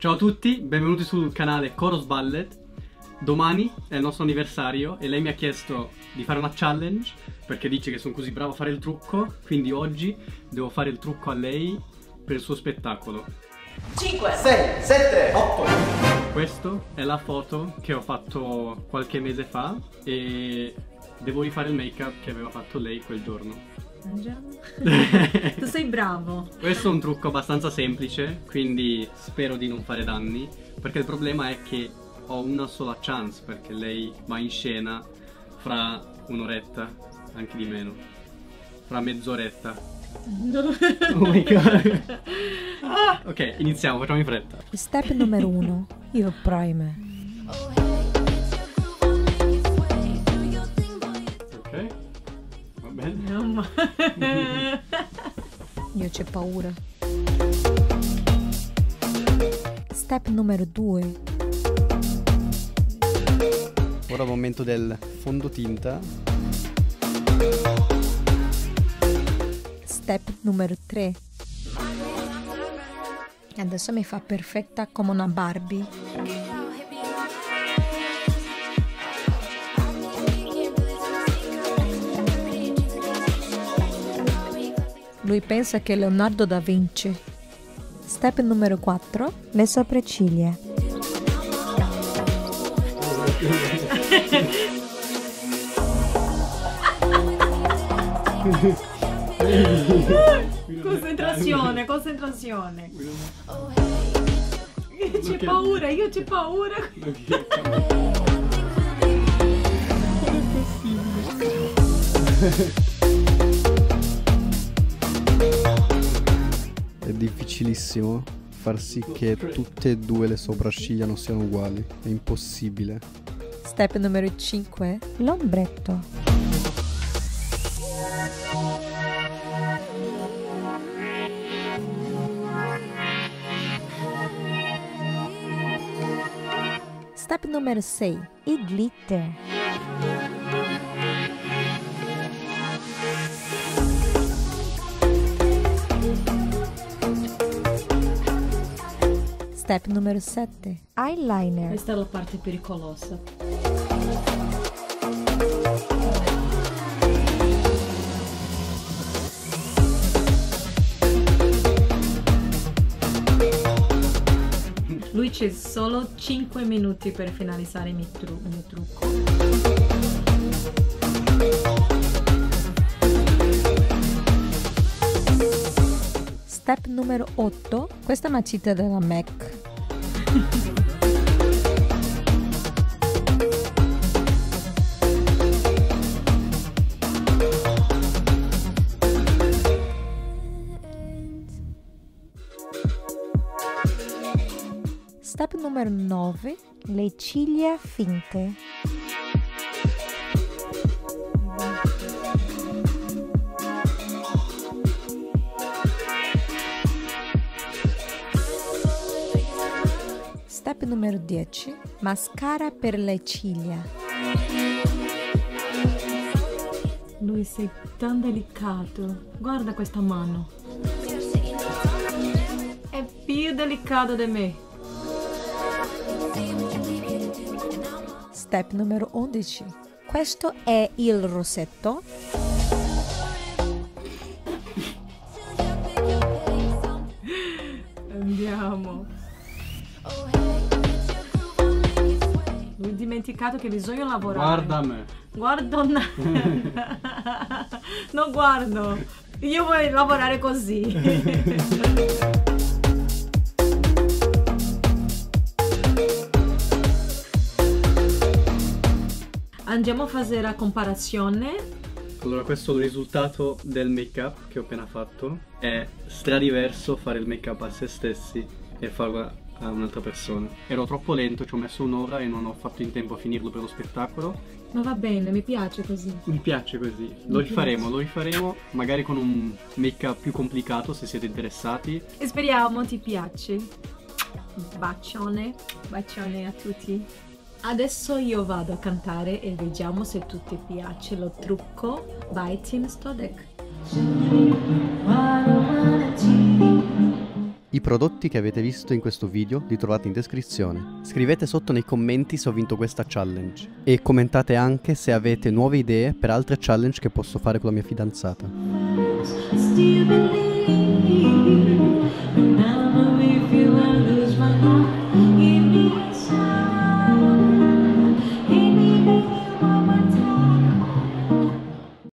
Ciao a tutti, benvenuti sul canale Chorus Ballet. Domani è il nostro anniversario e lei mi ha chiesto di fare una challenge perché dice che sono così bravo a fare il trucco, quindi oggi devo fare il trucco a lei per il suo spettacolo. 5, 6, 7, 8. Questo è la foto che ho fatto qualche mese fa e devo rifare il make-up che aveva fatto lei quel giorno. Andiamo. tu sei bravo. Questo è un trucco abbastanza semplice, quindi spero di non fare danni, perché il problema è che ho una sola chance, perché lei va in scena fra un'oretta, anche di meno, fra mezz'oretta. Oh my god. Ah, ok, iniziamo, facciamo in fretta. Step numero uno, il primer. Io c'ho paura. Step numero due, Ora momento del fondotinta. step numero tre. Adesso mi fa perfetta come una Barbie. Lui pensa che è Leonardo da Vinci. Step numero 4, le sopracciglia. concentrazione, concentrazione. C'è paura, io c'ho paura. È difficilissimo far sì che tutte e due le sopracciglia non siano uguali. È impossibile. Step numero 5, l'ombretto. Step numero 6, il glitter. Step numero 7, eyeliner. Questa è la parte pericolosa. Lui c'è solo 5 minuti per finalizzare il mio, tru- il mio trucco. Step numero 8, questa è una cita della MAC. Step numero 9, le ciglia numero 10, mascara per le ciglia. Lui sei tan delicato. Guarda questa mano. È più delicato di me. Step numero 11, questo è il rossetto. Andiamo. Dimenticato che bisogna lavorare. Guarda me. Guardo. non guardo. Io voglio lavorare così. Andiamo a fare la comparazione. Allora, questo è il risultato del make-up che ho appena fatto. È stradiverso fare il make-up a se stessi e farlo a un'altra persona. Ero troppo lento, ci ho messo un'ora e non ho fatto in tempo a finirlo per lo spettacolo. Ma va bene, mi piace così. Mi piace così. Lo rifaremo, lo rifaremo magari con un make-up più complicato se siete interessati. E speriamo ti piace. Bacione, bacione a tutti. Adesso io vado a cantare e vediamo se a tutti piace lo trucco. Vai Team Stodek. I prodotti che avete visto in questo video li trovate in descrizione. Scrivete sotto nei commenti se ho vinto questa challenge e commentate anche se avete nuove idee per altre challenge che posso fare con la mia fidanzata.